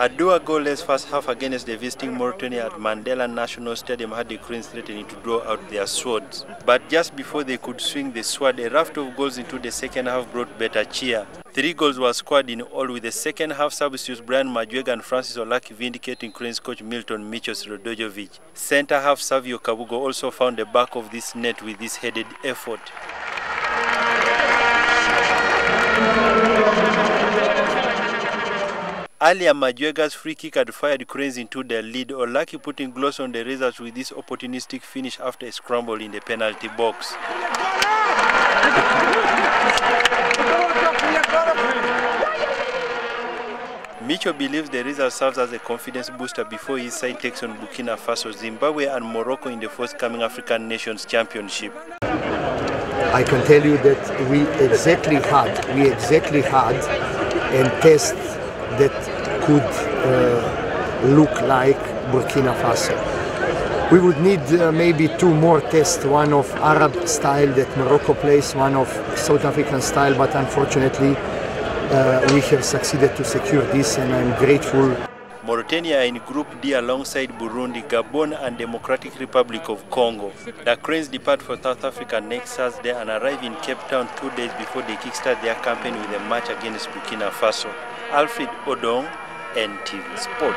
A Dua goalless first half against the visiting Mauritania at Mandela National Stadium had the Cranes threatening to draw out their swords. But just before they could swing the sword, a raft of goals into the second half brought better cheer. Three goals were scored in all with the second half substitutes Brian Majwega and Francis Olaki vindicating Cranes coach Milton Michos Rodojovic. center half Savio Kabugo also found the back of this net with this headed effort. Earlier, Majwega's free kick had fired Cranes into their lead, Olaki putting gloss on the results with this opportunistic finish after a scramble in the penalty box. Micho believes the result serves as a confidence booster before his side takes on Burkina Faso, Zimbabwe and Morocco in the forthcoming African Nations Championship. I can tell you that we exactly had, we exactly had and test that could uh, look like Burkina Faso. We would need uh, maybe two more tests, one of Arab style that Morocco plays, one of South African style, but unfortunately uh, we have succeeded to secure this and I'm grateful. Mauritania in Group D alongside Burundi, Gabon and Democratic Republic of Congo. The Cranes depart for South Africa next Thursday and arrive in Cape Town two days before they kickstart their campaign with a match against Burkina Faso. Alfred Odong, NTV Sport.